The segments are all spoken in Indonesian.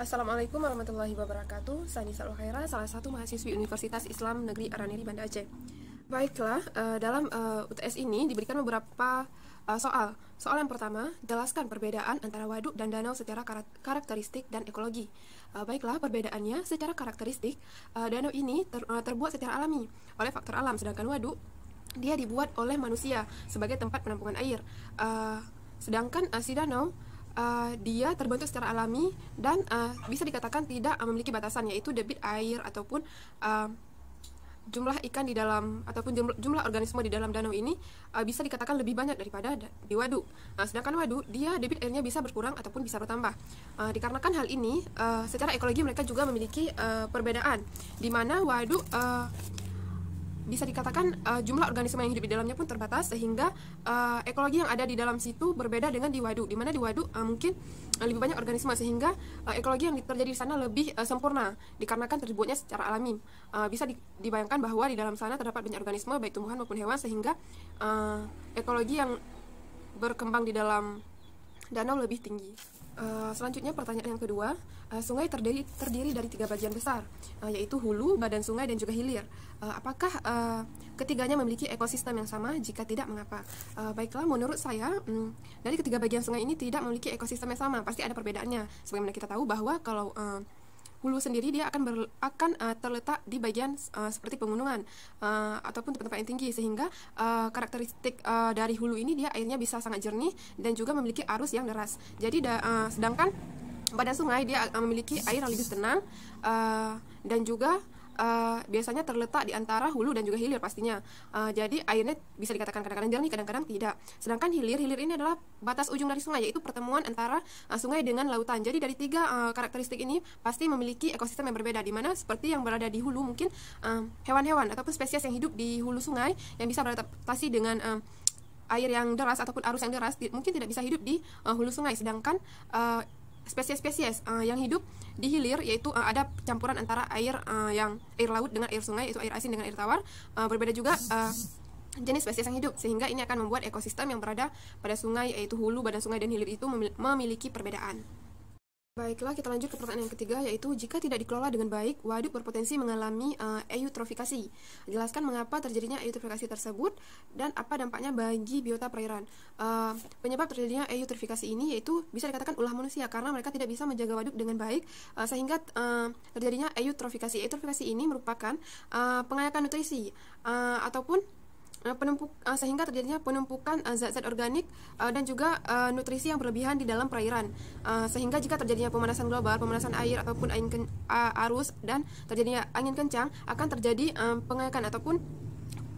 Assalamualaikum warahmatullahi wabarakatuh. Salwa Khaira, salah satu mahasiswi Universitas Islam Negeri Araniri Banda Aceh. Baiklah, uh, dalam eh, UTS ini diberikan beberapa uh, soal. Soal yang pertama, jelaskan perbedaan antara waduk dan danau secara karakteristik dan ekologi. Baiklah, perbedaannya secara karakteristik, danau ini ter terbuat secara alami oleh faktor alam, sedangkan waduk dia dibuat oleh manusia sebagai tempat penampungan air. Sedangkan si danau uh, dia terbentuk secara alami dan uh, bisa dikatakan tidak uh, memiliki batasan yaitu debit air ataupun uh, jumlah ikan di dalam ataupun jumlah, jumlah organisme di dalam danau ini uh, bisa dikatakan lebih banyak daripada di waduk. Uh, sedangkan waduk dia debit airnya bisa berkurang ataupun bisa bertambah. Uh, dikarenakan hal ini, uh, secara ekologi mereka juga memiliki uh, perbedaan di mana waduk uh, bisa dikatakan uh, jumlah organisme yang hidup di dalamnya pun terbatas sehingga uh, ekologi yang ada di dalam situ berbeda dengan di waduk. Di mana di waduk uh, mungkin uh, lebih banyak organisme sehingga uh, ekologi yang terjadi di sana lebih uh, sempurna dikarenakan terbuatnya secara alami. Uh, bisa di, dibayangkan bahwa di dalam sana terdapat banyak organisme baik tumbuhan maupun hewan sehingga uh, ekologi yang berkembang di dalam danau lebih tinggi. Uh, selanjutnya pertanyaan yang kedua, uh, sungai terdiri terdiri dari tiga bagian besar, uh, yaitu hulu, badan sungai dan juga hilir. Uh, apakah uh, ketiganya memiliki ekosistem yang sama? Jika tidak, mengapa? Uh, baiklah, menurut saya um, dari ketiga bagian sungai ini tidak memiliki ekosistem yang sama. Pasti ada perbedaannya. Sebagaimana kita tahu bahwa kalau uh, hulu sendiri dia akan ber, akan uh, terletak di bagian uh, seperti pegunungan uh, ataupun tempat-tempat yang tinggi sehingga uh, karakteristik uh, dari hulu ini dia airnya bisa sangat jernih dan juga memiliki arus yang deras. Jadi da, uh, sedangkan pada sungai dia memiliki air yang lebih tenang uh, dan juga uh, biasanya terletak di antara hulu dan juga hilir pastinya. Uh, jadi airnya bisa dikatakan kadang-kadang jernih, kadang-kadang tidak. Sedangkan hilir, hilir ini adalah batas ujung dari sungai yaitu pertemuan antara uh, sungai dengan lautan. Jadi dari tiga uh, karakteristik ini pasti memiliki ekosistem yang berbeda di mana seperti yang berada di hulu mungkin hewan-hewan uh, ataupun spesies yang hidup di hulu sungai yang bisa beradaptasi dengan uh, air yang deras ataupun arus yang deras mungkin tidak bisa hidup di uh, hulu sungai sedangkan uh, spesies-spesies uh, yang hidup di hilir yaitu uh, ada campuran antara air uh, yang air laut dengan air sungai yaitu air asin dengan air tawar uh, berbeda juga uh, jenis spesies yang hidup sehingga ini akan membuat ekosistem yang berada pada sungai yaitu hulu badan sungai dan hilir itu memiliki perbedaan. Baiklah, kita lanjut ke pertanyaan yang ketiga, yaitu jika tidak dikelola dengan baik, waduk berpotensi mengalami uh, eutrofikasi. Jelaskan mengapa terjadinya eutrofikasi tersebut dan apa dampaknya bagi biota perairan. Uh, penyebab terjadinya eutrofikasi ini yaitu bisa dikatakan ulah manusia karena mereka tidak bisa menjaga waduk dengan baik uh, sehingga uh, terjadinya eutrofikasi. Eutrofikasi ini merupakan uh, pengayakan nutrisi uh, ataupun penumpuk uh, sehingga terjadinya penumpukan uh, zat-zat organik dan juga nutrisi yang berlebihan di dalam perairan sehingga jika terjadinya pemanasan global pemanasan air ataupun angin arus dan terjadinya angin kencang akan terjadi uh, pengayakan ataupun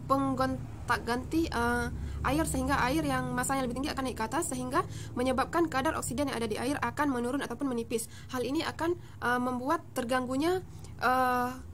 penggontak ganti uh, air sehingga air yang masanya lebih tinggi akan naik ke atas sehingga menyebabkan kadar oksigen yang ada di air akan menurun ataupun menipis. Hal ini akan membuat terganggunya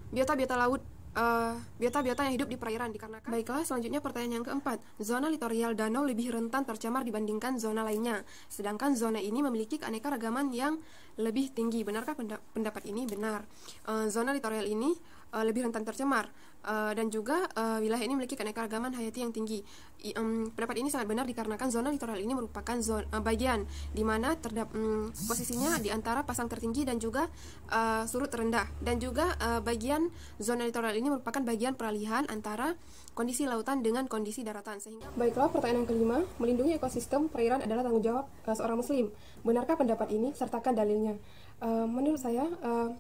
biota-biota uh, laut Eh, biota-biota uh, yang hidup di perairan dikarenakan. Baiklah, selanjutnya pertanyaan yang keempat. Zona litorial danau lebih rentan tercemar dibandingkan zona lainnya. Sedangkan zona ini memiliki keanekaragaman yang lebih tinggi. Benarkah pendapat ini? Benar. Uh, zona litorial ini uh, lebih rentan tercemar uh, dan juga uh, wilayah ini memiliki keanekaragaman hayati yang tinggi. I, um, pendapat ini sangat benar dikarenakan zona litoral ini merupakan zona uh, bagian di mana terdapat um, posisinya di antara pasang tertinggi dan juga uh, surut rendah dan juga uh, bagian zona litoral ini merupakan bagian peralihan antara kondisi lautan dengan kondisi daratan sehingga Baiklah, pertanyaan yang kelima, melindungi ekosistem perairan adalah tanggung jawab uh, seorang muslim. Benarkah pendapat ini? Sertakan dalilnya. Uh, menurut saya uh,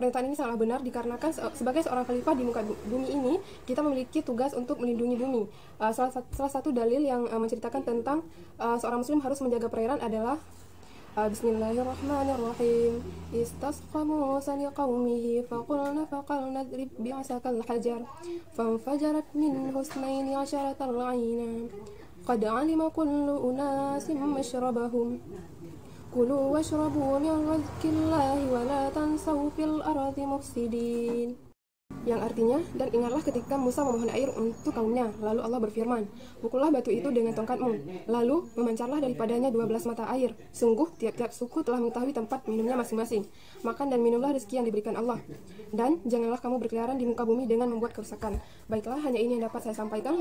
Pernyataan ini sangat benar dikarenakan sebagai seorang khalifah di muka bumi ini kita memiliki tugas untuk melindungi bumi. Uh, salah, satu, salah satu dalil yang uh, menceritakan tentang uh, seorang muslim harus menjaga perairan adalah uh, Bismillahirrahmanirrahim. Istasqa Musa liqaumihi faqulna faqalna drib bi'asakal hajar fanfajarat minhu asyaratal 'ayna. Qad 'alima kullu unasin mashrabahum. Kulu washrabu min rizkillahi wa la tansaw fil ardi mufsidin. Yang artinya, dan ingatlah ketika Musa memohon air untuk kaumnya, lalu Allah berfirman, Pukullah batu itu dengan tongkatmu, lalu memancarlah daripadanya dua belas mata air. Sungguh, tiap-tiap suku telah mengetahui tempat minumnya masing-masing. Makan dan minumlah rezeki yang diberikan Allah. Dan janganlah kamu berkeliaran di muka bumi dengan membuat kerusakan. Baiklah, hanya ini yang dapat saya sampaikan.